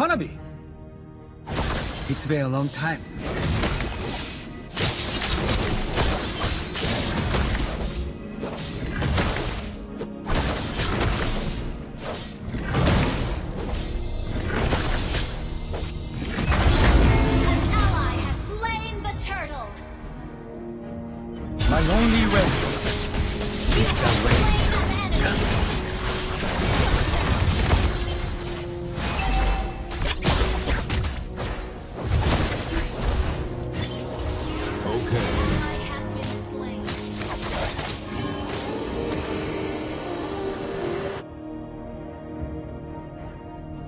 Hanabi! It's been a long time. Has been slain.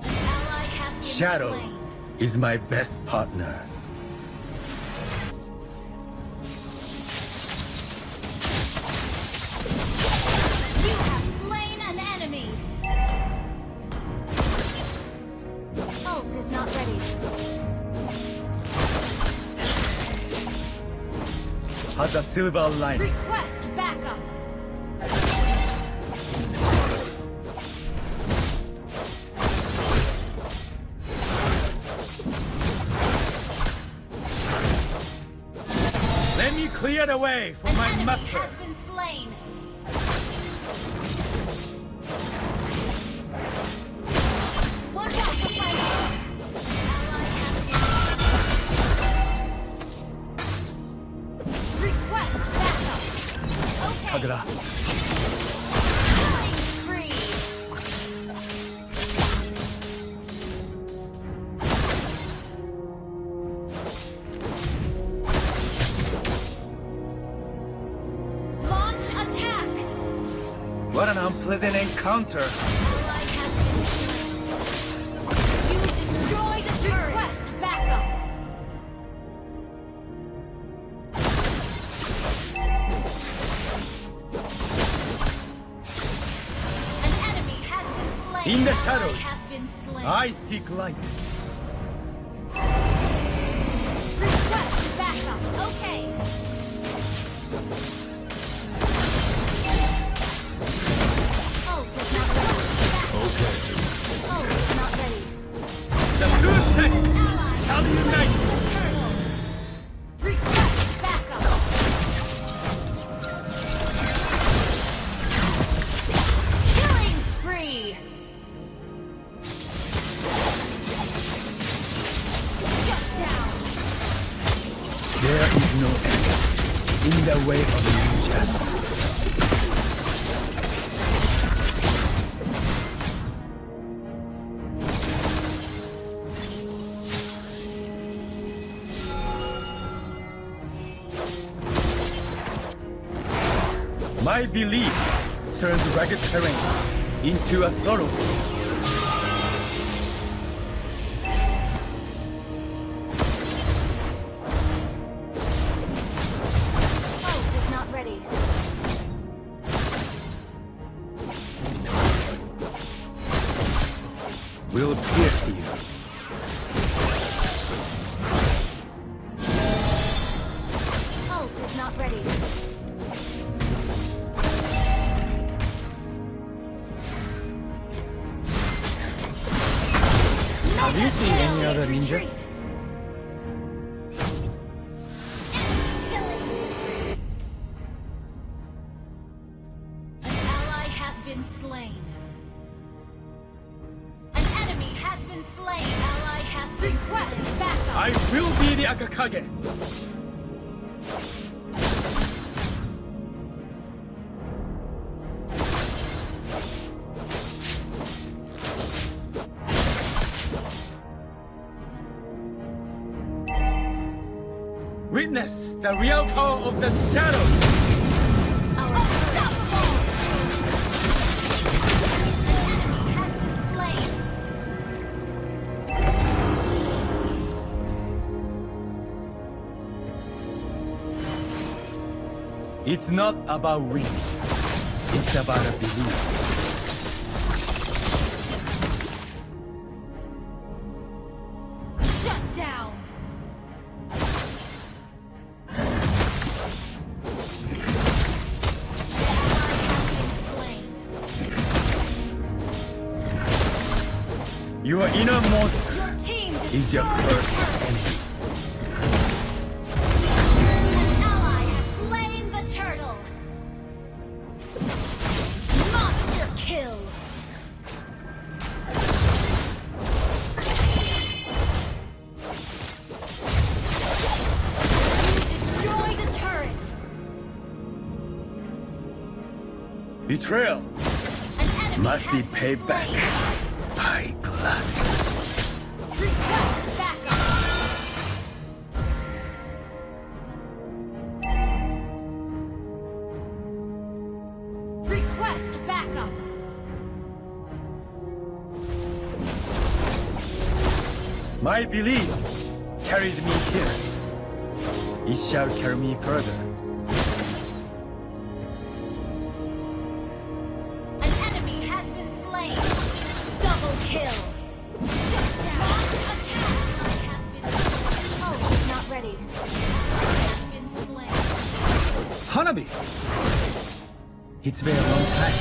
An ally has been Shadow is my best partner. Has a silver lining. Request backup. Let me clear the way for An my enemy master. has been slain. Unpleasant encounter. Ally has been slain. You destroyed a turret. Request backup. An enemy has been slain. In the shadows. has been slain. I seek light. There is no end in the way of the ninja. My belief turns rugged terrain into a thoroughfare. You seen any other ninja? An ally has been slain. An enemy has been slain. Ally has been Request backup. I will be the Akakage. Witness the real power of the shadow. Unstoppable. An enemy has been slain. It's not about winning. It's about a belief. Betrayal must be paid back by blood. My belief carried me here. It shall carry me further. An enemy has been slain. Double kill. Down. Attack. Ally has been slain. Oh, not ready. Has been slain. Hanabi! It's been a long time.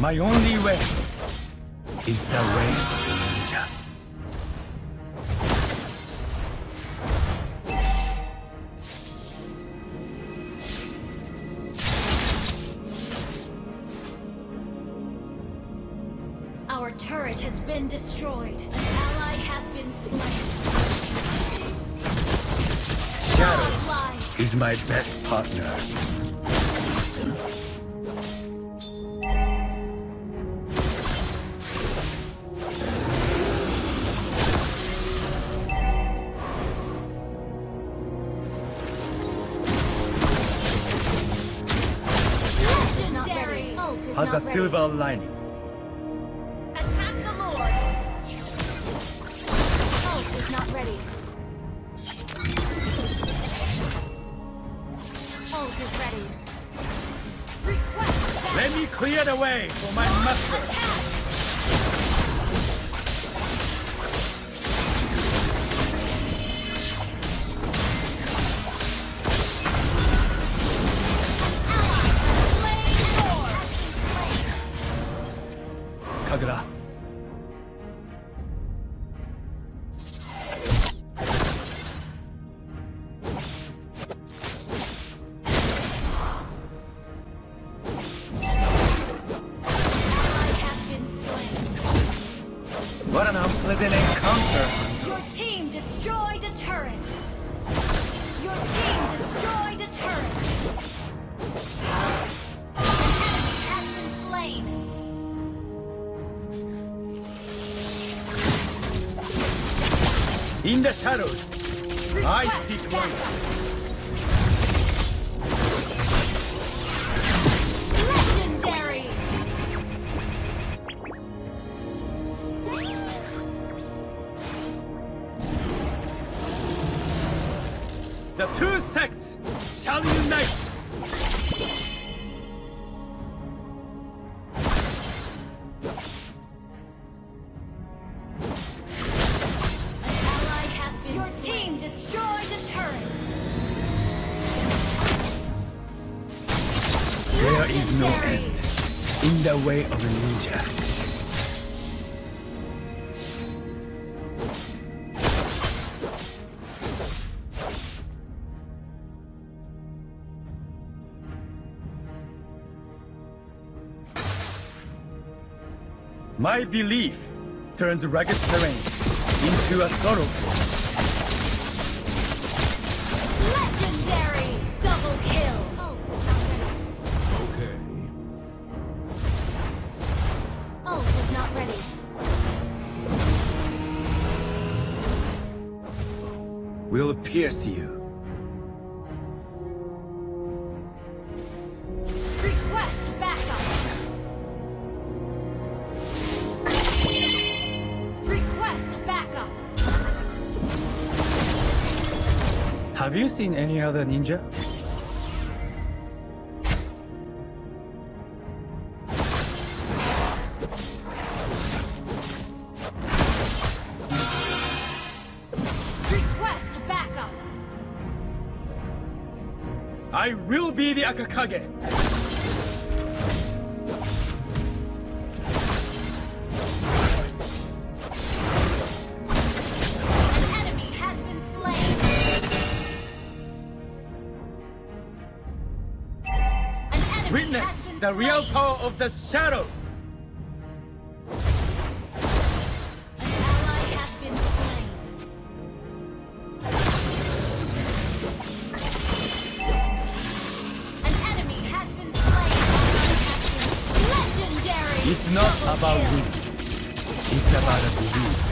My only way is the way of the ninja. Our turret has been destroyed. An ally has been slain. Shadow is my best partner. Has a ready. silver lining. Attack the Lord. Ult is not ready. Ult is ready. Request. Let me clear the way for my master. Attack. In the shadows, I seek one. Legendary. The two sects shall unite. Way of a ninja. My belief turns rugged terrain into a thoroughfare. pierce you. Have you seen any other ninja? I will be the Akakage. An enemy has been slain. An enemy has Witness been the real power of the shadow. About winning. It's about a belief.